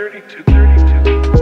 32, 32.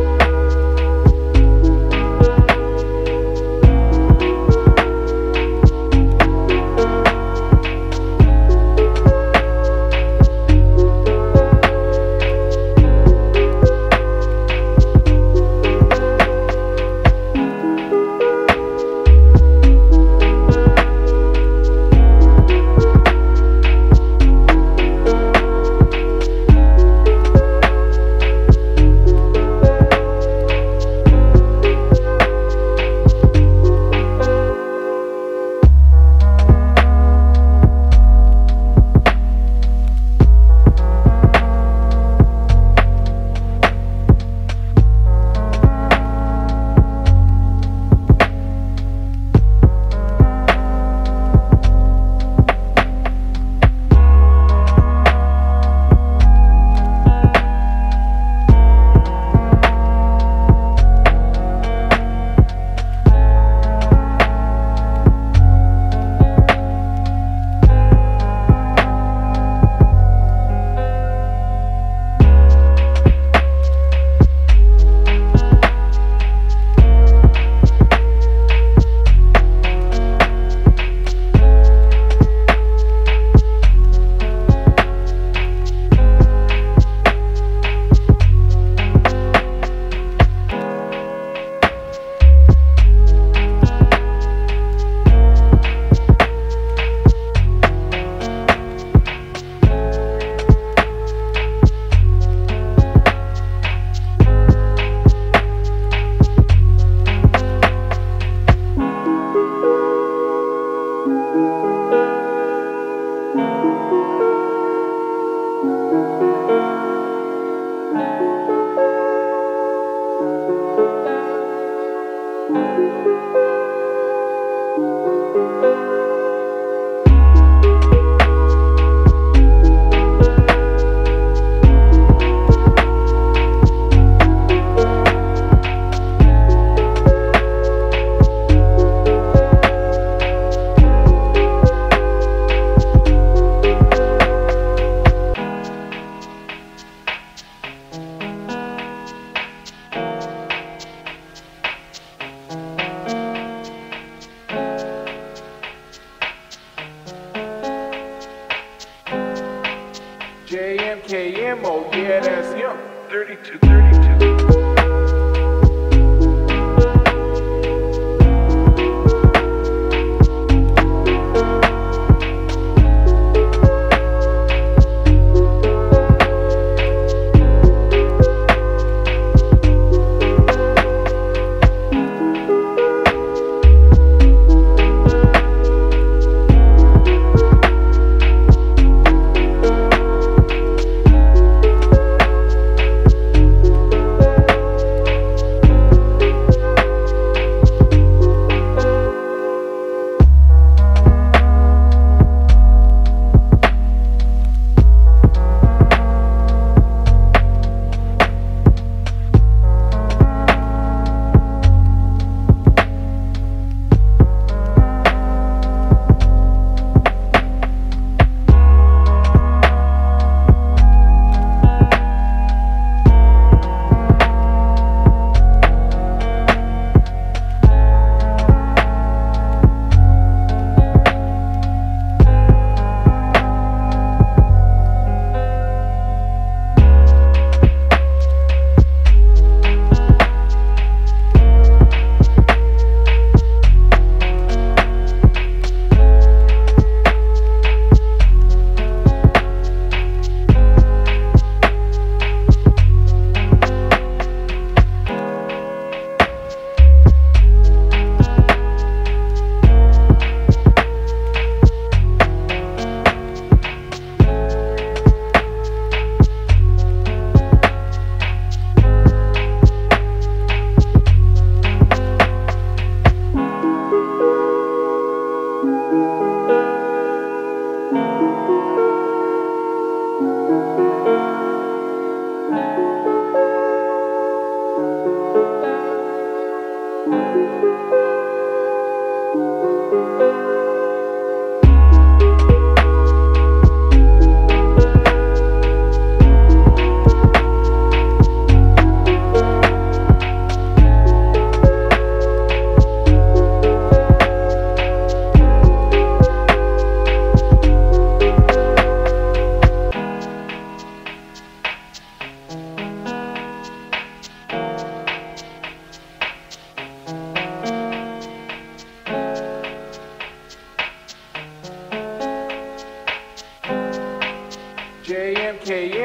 JMKM, oh yeah, that's him. 3232.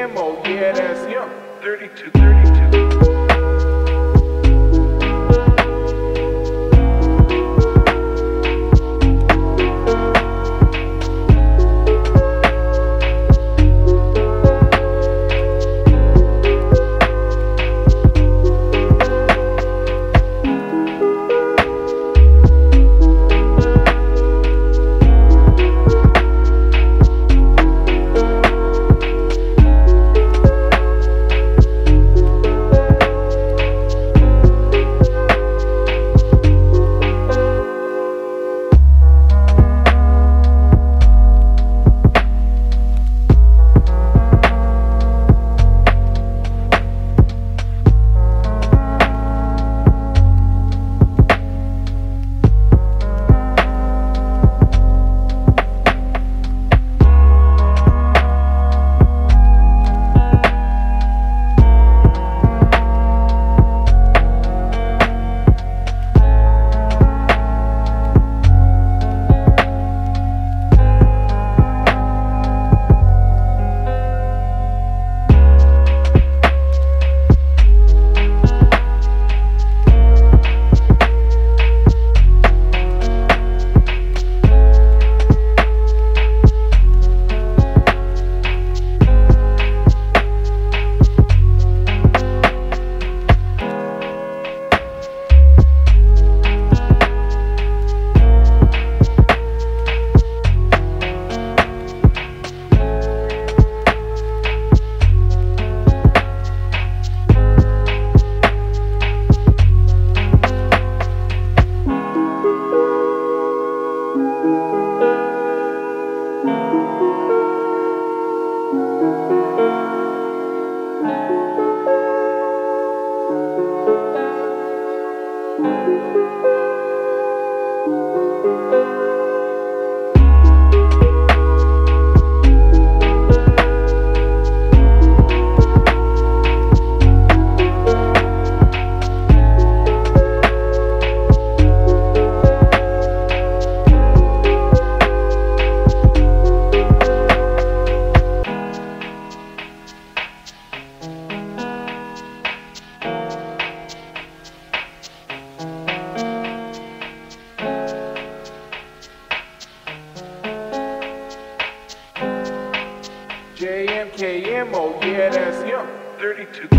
JMKM, oh yeah, that's young. 32, 32. JMKM,